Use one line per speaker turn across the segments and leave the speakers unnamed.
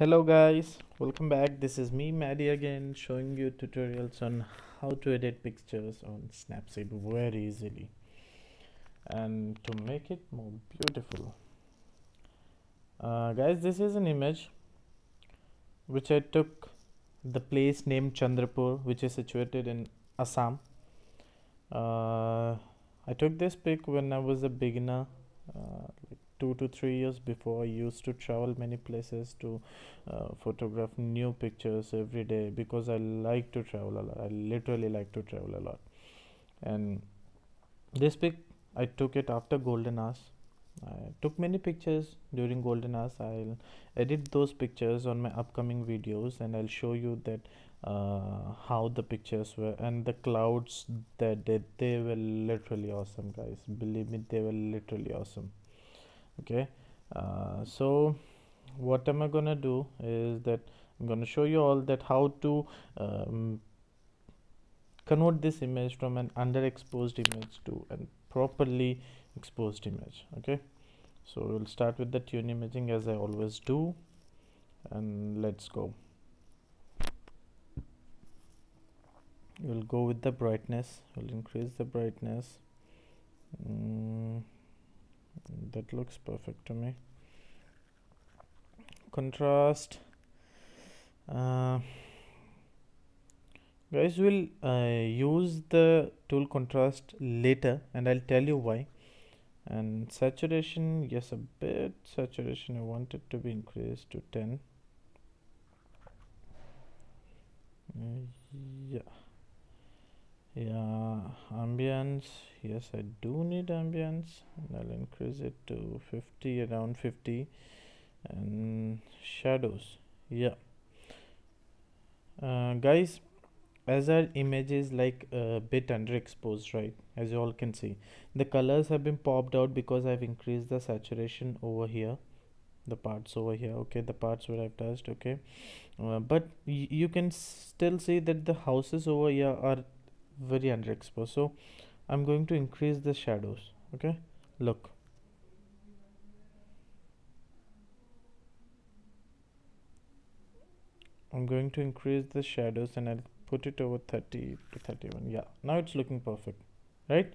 Hello guys, welcome back. This is me Maddie again showing you tutorials on how to edit pictures on Snapseed very easily and to make it more beautiful. Uh, guys, this is an image which I took the place named Chandrapur which is situated in Assam. Uh, I took this pic when I was a beginner uh, like two to three years before I used to travel many places to uh, photograph new pictures every day because I like to travel a lot. I literally like to travel a lot. And this pic I took it after golden hours. I took many pictures during golden hours. I'll edit those pictures on my upcoming videos and I'll show you that uh, how the pictures were and the clouds that did they were literally awesome guys believe me they were literally awesome okay? Uh, so what am I gonna do is that I'm gonna show you all that how to um, convert this image from an underexposed image to a properly exposed image okay? So we'll start with the tune imaging as I always do and let's go. We'll go with the brightness. We'll increase the brightness. Mm that looks perfect to me. Contrast. Uh, guys will uh, use the tool contrast later and I'll tell you why. And saturation yes a bit saturation. I want it to be increased to 10 uh, yeah yeah ambience. Yes I do need ambience. And I'll increase it to 50 around 50 and shadows. Yeah. Uh, guys as our image is like a bit underexposed right? As you all can see. The colors have been popped out because I've increased the saturation over here. The parts over here. Okay the parts where I've touched. Okay. Uh, but you can still see that the houses over here are very underexposed so I'm going to increase the shadows okay? Look. I'm going to increase the shadows and I'll put it over 30 to 31 yeah now it's looking perfect right?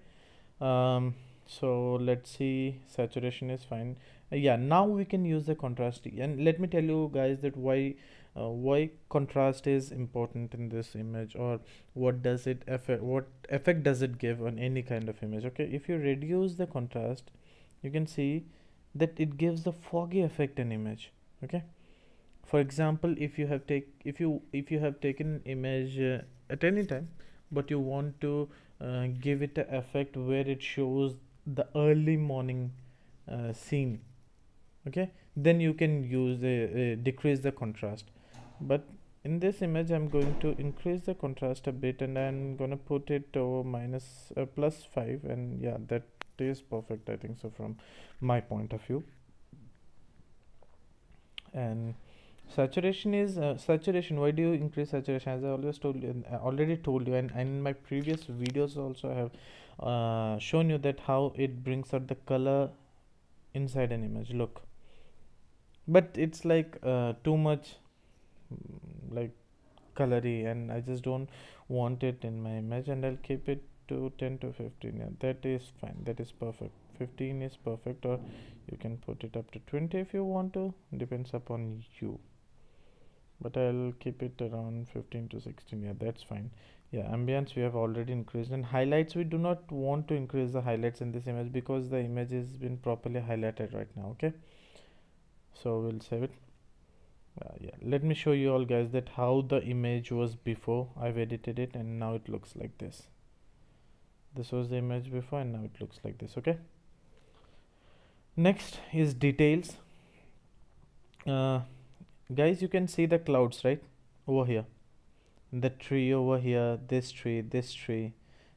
Um, so let's see. Saturation is fine. Uh, yeah now we can use the contrast. And let me tell you guys that why uh, why contrast is important in this image or what does it affect what effect does it give on any kind of image? Okay if you reduce the contrast you can see that it gives the foggy effect in image okay? For example if you have take if you if you have taken image uh, at any time but you want to uh, give it an effect where it shows the early morning uh, scene okay? Then you can use the decrease the contrast but in this image I'm going to increase the contrast a bit and I'm gonna put it over minus uh, plus 5 and yeah that is perfect I think so from my point of view. And saturation is uh, saturation. Why do you increase saturation? As I always told you uh, already told you and, and in my previous videos also I have uh, shown you that how it brings out the color inside an image. Look. But it's like uh, too much like colory and I just don't want it in my image and I'll keep it to 10 to 15 yeah that is fine that is perfect. 15 is perfect or you can put it up to 20 if you want to depends upon you. But I'll keep it around 15 to 16 yeah that's fine. Yeah ambience we have already increased and highlights we do not want to increase the highlights in this image because the image has been properly highlighted right now okay? So we'll save it uh, yeah. Let me show you all guys that how the image was before I've edited it and now it looks like this. This was the image before and now it looks like this okay? Next is details. Uh, guys you can see the clouds right over here. The tree over here this tree this tree.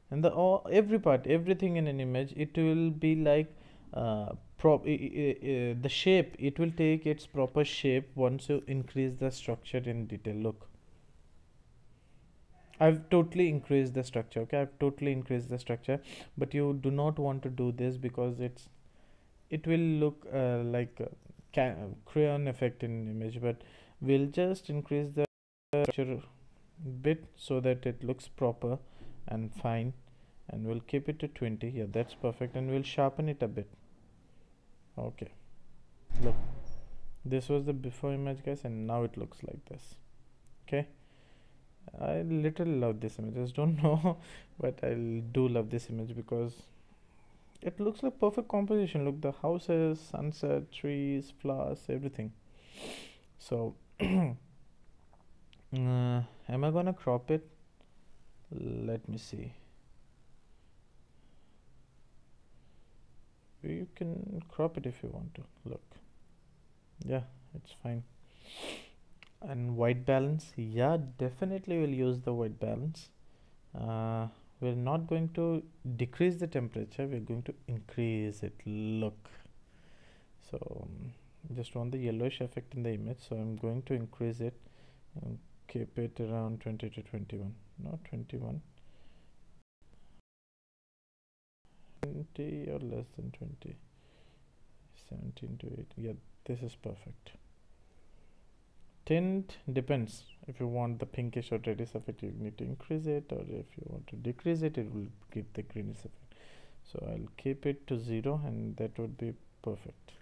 And the all every part everything in an image it will be like uh, prop the shape it will take its proper shape once you increase the structure in detail. Look. I've totally increased the structure okay? I've totally increased the structure but you do not want to do this because it's it will look uh, like uh, crayon effect in image but we'll just increase the structure bit so that it looks proper and fine and we'll keep it to 20 yeah that's perfect and we'll sharpen it a bit okay. Look this was the before image guys and now it looks like this. Okay? I literally love this image. I just don't know but I do love this image because it looks like perfect composition. Look the houses sunset trees flowers everything. So uh, am I gonna crop it? Let me see you can crop it if you want to. Look. Yeah it's fine. And white balance? Yeah definitely we'll use the white balance. Uh, we're not going to decrease the temperature we're going to increase it. Look. So um, just want the yellowish effect in the image so I'm going to increase it and keep it around 20 to 21 not 21 20 or less than 20 17 to 8 yeah this is perfect. Tint depends. If you want the pinkish or reddish effect you need to increase it or if you want to decrease it it will give the greenish effect. So I'll keep it to zero and that would be perfect.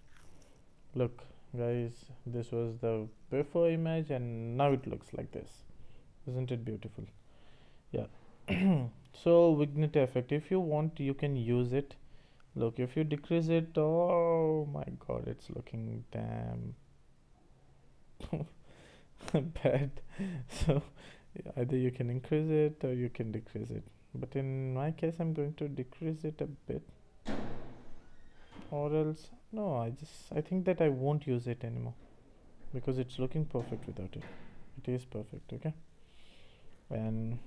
Look guys this was the before image and now it looks like this. Isn't it beautiful? Yeah so vignette effect if you want you can use it. Look if you decrease it oh my god it's looking damn bad. So either you can increase it or you can decrease it. But in my case i'm going to decrease it a bit. Or else no i just i think that i won't use it anymore because it's looking perfect without it. It is perfect okay and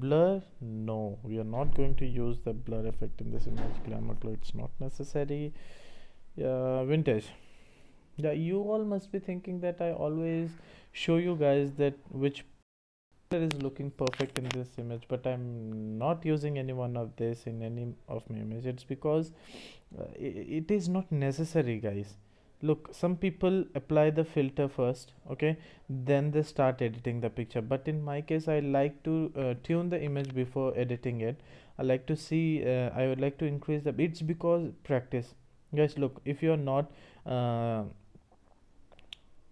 blur? No we are not going to use the blur effect in this image glamour glow it's not necessary. Yeah vintage. Yeah you all must be thinking that i always show you guys that which is looking perfect in this image but i'm not using any one of this in any of my image it's because uh, it, it is not necessary guys look some people apply the filter first okay then they start editing the picture. But in my case i like to uh, tune the image before editing it. I like to see uh, i would like to increase the it's because practice. Guys look if you're not uh,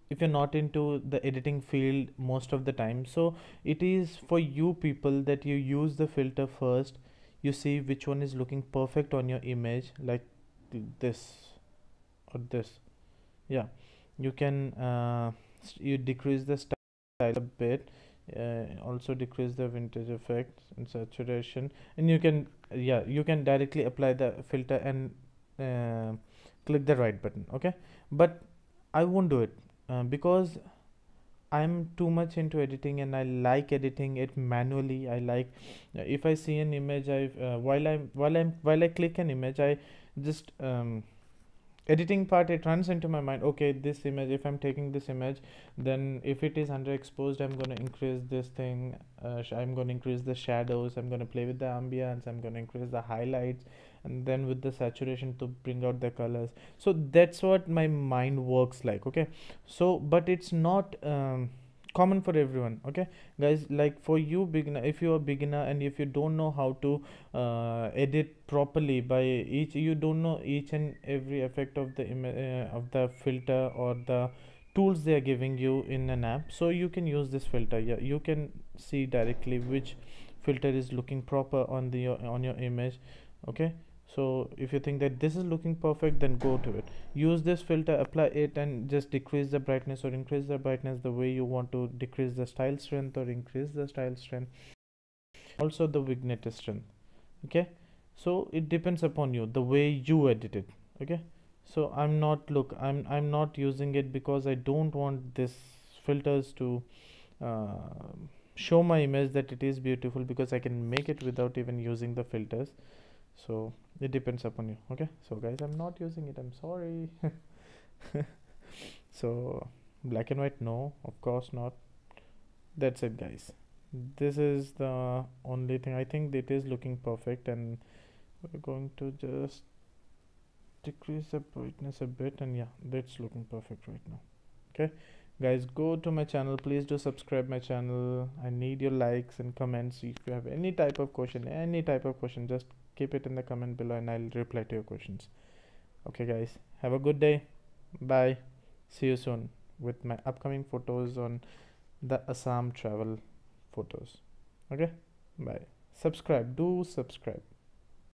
if you're not into the editing field most of the time so it is for you people that you use the filter first. You see which one is looking perfect on your image like this or this yeah. You can uh, you decrease the style a bit uh, also decrease the vintage effect and saturation. And you can yeah you can directly apply the filter and uh, click the right button okay? But i won't do it uh, because I'm too much into editing and I like editing it manually. I like if I see an image, I uh, while I'm while I'm while I click an image, I just um, editing part it runs into my mind okay this image if i'm taking this image then if it is underexposed i'm going to increase this thing uh, i'm going to increase the shadows i'm going to play with the ambience i'm going to increase the highlights and then with the saturation to bring out the colors. So that's what my mind works like okay? So but it's not um, common for everyone okay? Guys like for you beginner if you're beginner and if you don't know how to uh, edit properly by each you don't know each and every effect of the uh, of the filter or the tools they are giving you in an app so you can use this filter. Yeah you can see directly which filter is looking proper on the on your image okay so if you think that this is looking perfect then go to it. Use this filter apply it and just decrease the brightness or increase the brightness the way you want to decrease the style strength or increase the style strength. Also the vignette strength okay? So it depends upon you the way you edit it okay? So i'm not look i'm i'm not using it because i don't want this filters to uh, show my image that it is beautiful because i can make it without even using the filters so it depends upon you okay? So guys i'm not using it i'm sorry. So black and white no of course not. That's it guys. This is the only thing i think it is looking perfect and we're going to just decrease the brightness a bit and yeah that's looking perfect right now okay guys go to my channel. Please do subscribe my channel. I need your likes and comments. If you have any type of question any type of question just keep it in the comment below and i'll reply to your questions. Okay guys. Have a good day. Bye. See you soon with my upcoming photos on the assam travel photos. Okay? Bye. Subscribe. Do subscribe